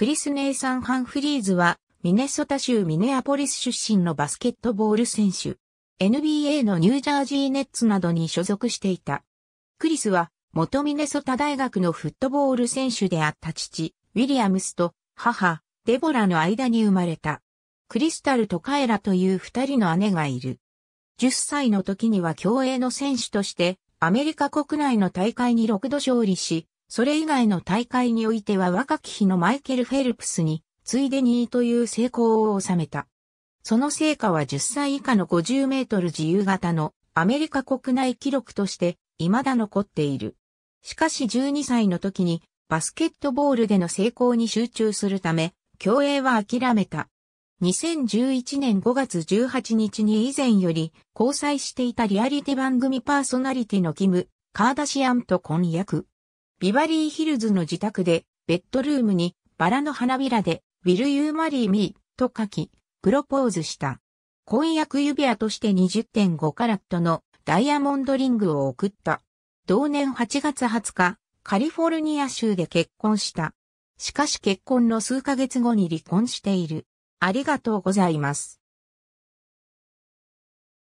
クリス・ネイサン・ハンフリーズは、ミネソタ州ミネアポリス出身のバスケットボール選手。NBA のニュージャージーネッツなどに所属していた。クリスは、元ミネソタ大学のフットボール選手であった父、ウィリアムスと母、デボラの間に生まれた。クリスタルとカエラという二人の姉がいる。10歳の時には競泳の選手としてアメリカ国内の大会に6度勝利し、それ以外の大会においては若き日のマイケル・フェルプスに、ついで2位という成功を収めた。その成果は10歳以下の50メートル自由形のアメリカ国内記録として未だ残っている。しかし12歳の時にバスケットボールでの成功に集中するため、競泳は諦めた。2011年5月18日に以前より交際していたリアリティ番組パーソナリティのキム・カーダシアンと婚約。ビバリーヒルズの自宅でベッドルームにバラの花びらで Will you marry me? と書き、プロポーズした。婚約指輪として20.5カラットのダイヤモンドリングを送った。同年8月20日、カリフォルニア州で結婚した。しかし結婚の数ヶ月後に離婚している。ありがとうございます。